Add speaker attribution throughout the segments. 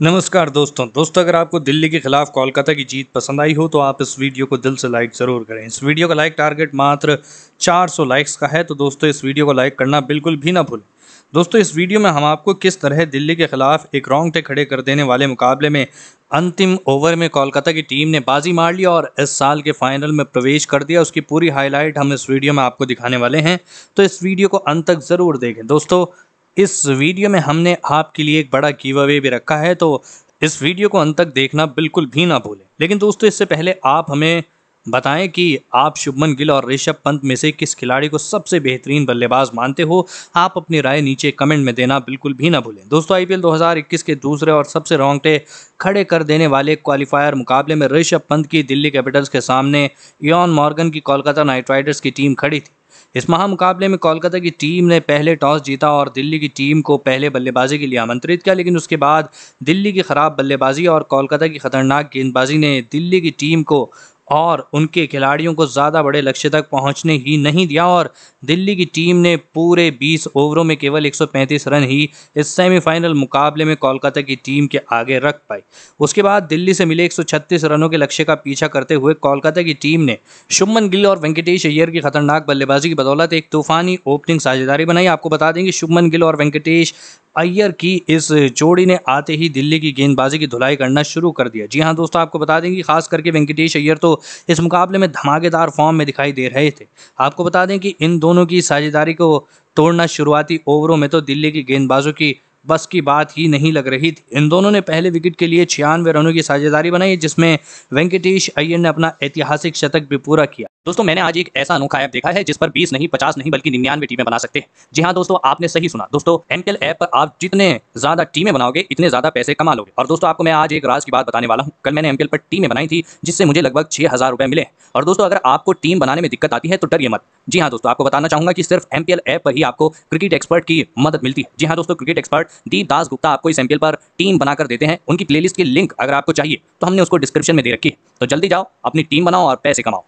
Speaker 1: नमस्कार दोस्तों। दोस्तों, अगर आपको दिल्ली के खिलाफ कोलकाता की जीत पसंद आई हो तो आप इस वीडियो को दिल से लाइक ज़रूर करें। इस वीडियो का लाइक टारगेट मात्र 400 लाइक्स का है तो दोस्तों, इस वीडियो को लाइक करना बिल्कुल भी ना भूलें। दोस्तों, इस वीडियो में हम आपको किस तरह दिल्ली के खिलाफ एक रोंगटे खड़े कर देने वाले मुकाबले में अंतिम ओवर में कोलकाता की टीम ने बाजी मार ली और इस साल के फाइनल में प्रवेश कर दिया। उसकी पूरी हाईलाइट हम इस वीडियो में आपको दिखाने वाले हैं। तो इस वीडियो को अंत तक ज़रूर देखें। दोस्तों इस वीडियो में हमने आपके लिए एक बड़ा गिव अवे भी रखा है तो इस वीडियो को अंत तक देखना बिल्कुल भी ना भूलें। लेकिन दोस्तों, इससे पहले आप हमें बताएँ कि आप शुभमन गिल और ऋषभ पंत में से किस खिलाड़ी को सबसे बेहतरीन बल्लेबाज मानते हो, आप अपनी राय नीचे कमेंट में देना बिल्कुल भी ना भूलें। दोस्तों आईपीएल 2021 के दूसरे और सबसे रोंगटे खड़े कर देने वाले क्वालिफायर मुकाबले में ऋषभ पंत की दिल्ली कैपिटल्स के सामने यॉन मॉर्गन की कोलकाता नाइट राइडर्स की टीम खड़ी थी। इस महामुकाबले में कोलकाता की टीम ने पहले टॉस जीता और दिल्ली की टीम को पहले बल्लेबाजी के लिए आमंत्रित किया, लेकिन उसके बाद दिल्ली की खराब बल्लेबाजी और कोलकाता की खतरनाक गेंदबाजी ने दिल्ली की टीम को और उनके खिलाड़ियों को ज़्यादा बड़े लक्ष्य तक पहुँचने ही नहीं दिया और दिल्ली की टीम ने पूरे 20 ओवरों में केवल 135 रन ही इस सेमीफाइनल मुकाबले में कोलकाता की टीम के आगे रख पाई। उसके बाद दिल्ली से मिले 136 रनों के लक्ष्य का पीछा करते हुए कोलकाता की टीम ने शुभमन गिल और वेंकटेश अय्यर की खतरनाक बल्लेबाजी की बदौलत एक तूफानी ओपनिंग साझेदारी बनाई। आपको बता दें कि शुभमन गिल और वेंकटेश अय्यर की इस जोड़ी ने आते ही दिल्ली की गेंदबाजी की धुलाई करना शुरू कर दिया। जी हाँ दोस्तों, आपको बता दें कि खास करके वेंकटेश अय्यर तो इस मुकाबले में धमाकेदार फॉर्म में दिखाई दे रहे थे। आपको बता दें कि इन दोनों की साझेदारी को तोड़ना शुरुआती ओवरों में तो दिल्ली की गेंदबाजों की बस की बात ही नहीं लग रही थी। इन दोनों ने पहले विकेट के लिए छियानवे रनों की साझेदारी बनाई, जिसमें वेंकटेश अय्यर ने अपना ऐतिहासिक शतक भी पूरा किया। दोस्तों, मैंने आज एक ऐसा अनोखा ऐप देखा है, जिस पर 20 नहीं 50 नहीं, बल्कि निन्यानवे टीमें बना सकते हैं। जी हाँ दोस्तों, आपने सही सुना। दोस्तों एमकेल ऐप पर आप जितने ज़्यादा टीमें बनाओगे, इतने ज़्यादा पैसे कमा लोगे। और दोस्तों, आपको मैं आज एक राज की बात बताने वाला हूँ। कल मैंने एमकेल पर टीमें बनाई थी, जिससे मुझे लगभग छह हज़ार रुपए मिले। और दोस्तों, अगर आपको टीम बनाने में दिक्कत आती है तो डरिए मत। जी हाँ दोस्तों, आपको बताना चाहूँगा कि सिर्फ़ एमपीएल ऐप पर ही आपको क्रिकेट एक्सपर्ट की मदद मिलती है। जी हाँ दोस्तों, क्रिकेट एक्सपर्ट दीप दास गुप्ता आपको इस एमपीएल पर टीम बनाकर देते हैं। उनकी प्लेलिस्ट की लिंक अगर आपको चाहिए तो हमने उसको डिस्क्रिप्शन में दे रखी है। तो जल्दी जाओ, अपनी टीम बनाओ और पैसे कमाओ।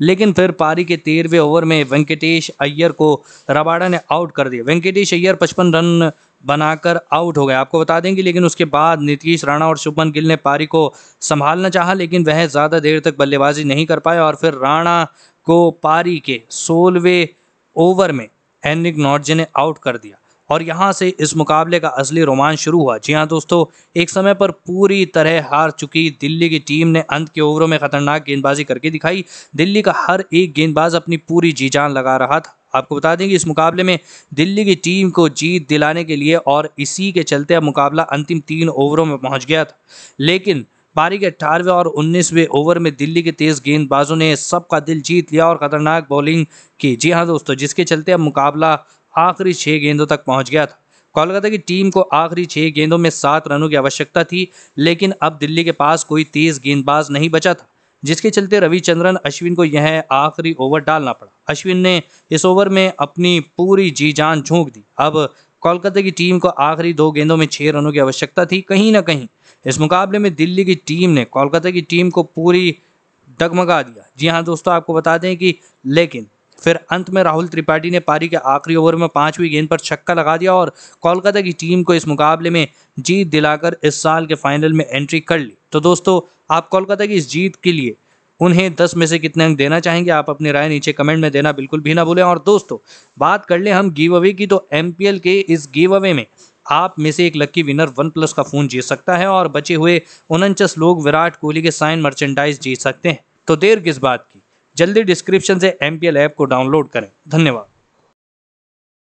Speaker 1: लेकिन फिर पारी के तेरहवें ओवर में वेंकटेश अय्यर को रबाडा ने आउट कर दिया। वेंकटेश अय्यर पचपन रन बनाकर आउट हो गए। आपको बता देंगे, लेकिन उसके बाद नीतीश राणा और शुभमन गिल ने पारी को संभालना चाहा, लेकिन वह ज़्यादा देर तक बल्लेबाजी नहीं कर पाए और फिर राणा को पारी के सोलहवें ओवर में एनिक नॉर्जे ने आउट कर दिया। और यहाँ से इस मुकाबले का असली रोमांच शुरू हुआ। जी हाँ दोस्तों, एक समय पर पूरी तरह हार चुकी दिल्ली की टीम ने अंत के ओवरों में खतरनाक गेंदबाजी करके दिखाई। दिल्ली का हर एक गेंदबाज अपनी पूरी जी जान लगा रहा था। आपको बता दें कि इस मुकाबले में दिल्ली की टीम को जीत दिलाने के लिए और इसी के चलते अब मुकाबला अंतिम तीन ओवरों में पहुँच गया था। लेकिन पारी के अठारहवें और उन्नीसवें ओवर में दिल्ली के तेज गेंदबाजों ने सबका दिल जीत लिया और खतरनाक बॉलिंग की। जी हाँ दोस्तों, जिसके चलते अब मुकाबला आखिरी छः गेंदों तक पहुँच गया था। कोलकाता की टीम को आखिरी छः गेंदों में सात रनों की आवश्यकता थी, लेकिन अब दिल्ली के पास कोई तेज गेंदबाज नहीं बचा था, जिसके चलते रविचंद्रन अश्विन को यह आखिरी ओवर डालना पड़ा। अश्विन ने इस ओवर में अपनी पूरी जी जान झोंक दी। अब कोलकाता की टीम को आखिरी दो गेंदों में छः रनों की आवश्यकता थी, कहीं ना कहीं इस मुकाबले में दिल्ली की टीम ने कोलकाता की टीम को पूरी डगमगा दिया। जी हाँ दोस्तों, आपको बता दें कि लेकिन फिर अंत में राहुल त्रिपाठी ने पारी के आखिरी ओवर में पांचवीं गेंद पर छक्का लगा दिया और कोलकाता की टीम को इस मुकाबले में जीत दिलाकर इस साल के फाइनल में एंट्री कर ली। तो दोस्तों, आप कोलकाता की इस जीत के लिए उन्हें दस में से कितने अंक देना चाहेंगे, आप अपनी राय नीचे कमेंट में देना बिल्कुल भी ना भूलें। और दोस्तों, बात कर ले हम गिव अवे की तो MPL के इस गिव अवे में आप में से एक लक्की विनर वन प्लस का फ़ोन जीत सकता है और बचे हुए उनचास लोग विराट कोहली के साइन मर्चेंडाइज जीत सकते हैं। तो देर किस बात की? जल्दी डिस्क्रिप्शन से MPL ऐप को डाउनलोड करें। धन्यवाद।